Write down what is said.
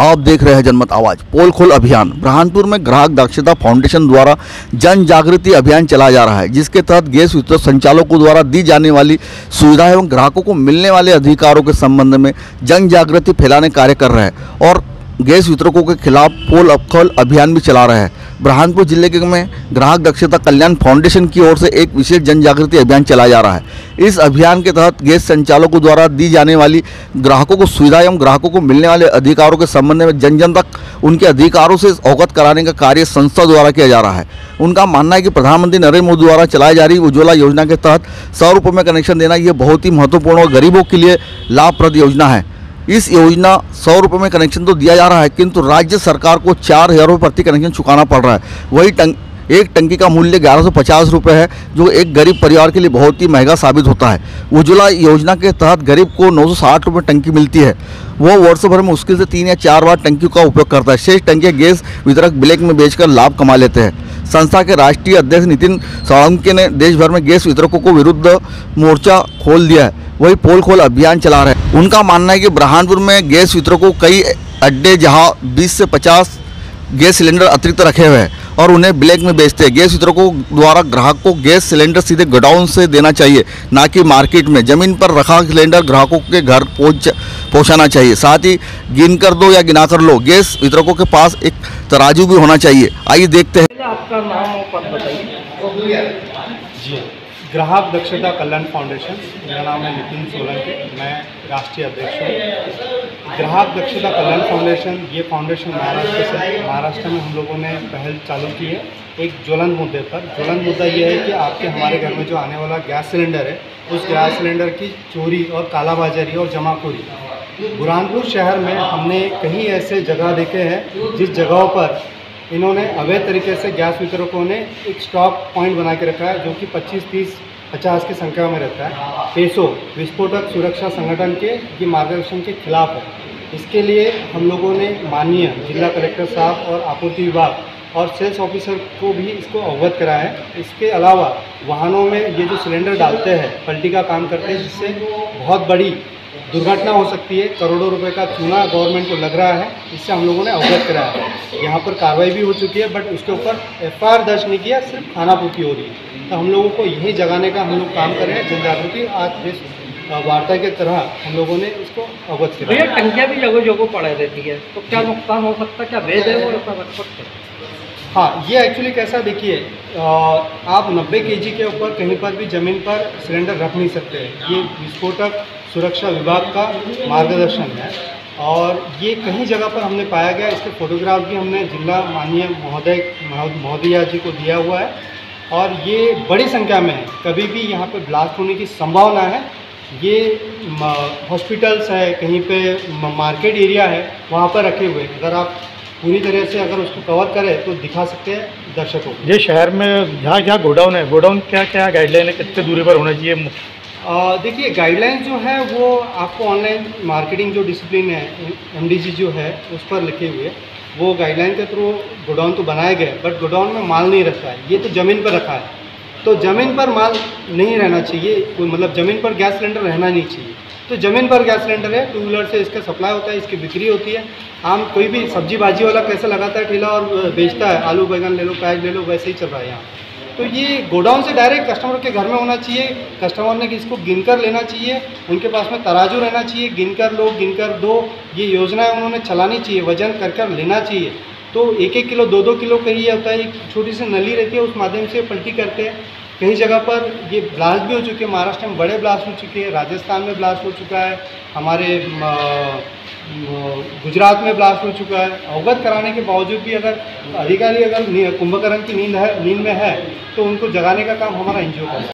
आप देख रहे हैं जनमत आवाज़। पोल खोल अभियान। बुरहानपुर में ग्राहक दक्षता फाउंडेशन द्वारा जन जागृति अभियान चलाया जा रहा है, जिसके तहत गैस वितरण संचालकों द्वारा दी जाने वाली सुविधा एवं ग्राहकों को मिलने वाले अधिकारों के संबंध में जन जागृति फैलाने कार्य कर रहे हैं और गैस वितरकों के खिलाफ पोल अपखोल अभियान भी चला रहे हैं। बुरहानपुर ज़िले के में ग्राहक दक्षता कल्याण फाउंडेशन की ओर से एक विशेष जन जागृति अभियान चलाया जा रहा है। इस अभियान के तहत गैस संचालकों द्वारा दी जाने वाली ग्राहकों को सुविधा एवं ग्राहकों को मिलने वाले अधिकारों के संबंध में जन जन तक उनके अधिकारों से अवगत कराने का कार्य संस्था द्वारा किया जा रहा है। उनका मानना है कि प्रधानमंत्री नरेंद्र मोदी द्वारा चलाई जा रही उज्ज्वला योजना के तहत सौ रुपये में कनेक्शन देना, ये बहुत ही महत्वपूर्ण और गरीबों के लिए लाभप्रद योजना है। इस योजना सौ रुपये में कनेक्शन तो दिया जा रहा है, किंतु राज्य सरकार को चार हज़ार रुपये प्रति कनेक्शन चुकाना पड़ रहा है। वही टंग एक टंकी का मूल्य ग्यारह सौ पचास रुपये है, जो एक गरीब परिवार के लिए बहुत ही महँगा साबित होता है। उज्ज्वला योजना के तहत गरीब को नौ सौ साठ रुपये टंकी मिलती है। वो वर्षों भर में मुश्किल से तीन या चार बार टंकी का उपयोग करता है। शेष टंकियाँ गैस वितरक ब्लैक में बेचकर लाभ कमा लेते हैं। संस्था के राष्ट्रीय अध्यक्ष नितिन सावंके ने देश भर में गैस वितरकों को विरुद्ध मोर्चा खोल दिया है। वही पोल खोल अभियान चला रहे हैं। उनका मानना है कि बुरहानपुर में गैस वितरकों कई अड्डे जहाँ 20 से 50 गैस सिलेंडर अतिरिक्त रखे हुए हैं और उन्हें ब्लैक में बेचते हैं। गैस वितरकों द्वारा ग्राहक को गैस सिलेंडर सीधे गोडाउन से देना चाहिए, ना कि मार्केट में। ज़मीन पर रखा सिलेंडर ग्राहकों के घर पहुँच, पहुँचाना चाहिए। साथ ही गिन कर दो या गिना कर लो। गैस वितरकों के पास एक तराजू भी होना चाहिए। आइए देखते हैं। आपका नाम और पद बताइए। जी, ग्राहक दक्षता कल्याण फाउंडेशन, मेरा नाम है नितिन सोलंकी, मैं राष्ट्रीय अध्यक्ष हूँ। ग्राहक दक्षता कल्याण फाउंडेशन, ये फाउंडेशन महाराष्ट्र से महाराष्ट्र में हम लोगों ने पहल चालू की है, एक ज्वलन मुद्दे पर। ज्वलन मुद्दा ये है कि आपके, हमारे घर में जो आने वाला गैस सिलेंडर है, उस गैस सिलेंडर की चोरी और कालाबाजारी और जमाखोरी। बुरहानपुर शहर में हमने कहीं ऐसे जगह देखे हैं, जिस जगहों पर इन्होंने अवैध तरीके से गैस वितरकों ने एक स्टॉक पॉइंट बना के रखा है, जो कि 25 30 50 की संख्या में रहता है। पेसो विस्फोटक सुरक्षा संगठन के ये मार्गदर्शन के खिलाफ है। इसके लिए हम लोगों ने माननीय जिला कलेक्टर साहब और आपूर्ति विभाग और सेल्स ऑफिसर को भी इसको अवगत कराया है। इसके अलावा वाहनों में ये जो सिलेंडर डालते हैं, पलटी का काम करते हैं, जिससे बहुत बड़ी दुर्घटना हो सकती है। करोड़ों रुपए का चूना गवर्नमेंट को लग रहा है। इससे हम लोगों ने अवगत कराया है। यहाँ पर कार्रवाई भी हो चुकी है बट उसके ऊपर एफ़ दर्ज नहीं किया, सिर्फ़ खानापूर्ति हो रही है। तो हम लोगों को यही जगाने का हम लोग काम कर रहे हैं। जन जागृति आज इस वार्ता के तरह हम लोगों ने इसको अवगत कराया। टंकियाँ भी जगह जगह पड़े रहती है। तो क्या नुकसान हो सकता है? क्या भेद है वो? सकते हैं? हाँ ये एक्चुअली कैसा, देखिए आप 90 केजी के ऊपर कहीं पर भी ज़मीन पर सिलेंडर रख नहीं सकते। ये विस्फोटक सुरक्षा विभाग का मार्गदर्शन है। और ये कहीं जगह पर हमने पाया गया, इसके फोटोग्राफ भी हमने जिला माननीय महोदय महोदया जी को दिया हुआ है। और ये बड़ी संख्या में है। कभी भी यहाँ पे ब्लास्ट होने की संभावना है। ये हॉस्पिटल्स है, कहीं पे मार्केट एरिया है, वहाँ पर रखे हुए अगर आप पूरी तरह से अगर उसको कवर करें तो दिखा सकते हैं दर्शकों को। ये शहर में जहाँ जहाँ गोडाउन है गोडाउन क्या क्या गाइडलाइन है? कितने दूरी पर होना चाहिए? देखिए गाइडलाइन जो है वो आपको ऑनलाइन मार्केटिंग जो डिसिप्लिन है एम जो है उस पर लिखे हुए वो गाइडलाइन के थ्रू गोडाउन तो बनाए गए बट गोडाउन में माल नहीं रखा है। ये तो ज़मीन पर रखा है। तो ज़मीन पर माल नहीं रहना चाहिए कोई मतलब ज़मीन पर गैस सिलेंडर रहना नहीं चाहिए। तो ज़मीन पर गैस सिलेंडर है टू व्हीलर से इसका सप्लाई होता है, इसकी बिक्री होती है। आम कोई भी सब्ज़ी भाजी वाला कैसे लगाता है ठेला और बेचता है, आलू, बैगन ले लो, प्याज ले लो, वैसे ही चल रहा है यहाँ। तो ये गोडाउन से डायरेक्ट कस्टमर के घर में होना चाहिए कस्टमर ने इसको गिनकर लेना चाहिए, उनके पास में तराजू रहना चाहिए गिनकर लो गिनकर दो, ये योजना उन्होंने चलानी चाहिए, वज़न कर कर लेना चाहिए। तो एक एक किलो, दो दो किलो का ही होता है, एक छोटी सी नली रहती है, उस माध्यम से पलटी करते हैं। कई जगह पर ये ब्लास्ट भी हो चुके हैं। महाराष्ट्र में बड़े ब्लास्ट हो चुके हैं। राजस्थान में ब्लास्ट हो चुका है। हमारे गुजरात में ब्लास्ट हो चुका है। अवगत कराने के बावजूद भी अगर अधिकारी अगर कुंभकर्ण की नींद है, नींद में है तो उनको जगाने का काम हमारा एन जी का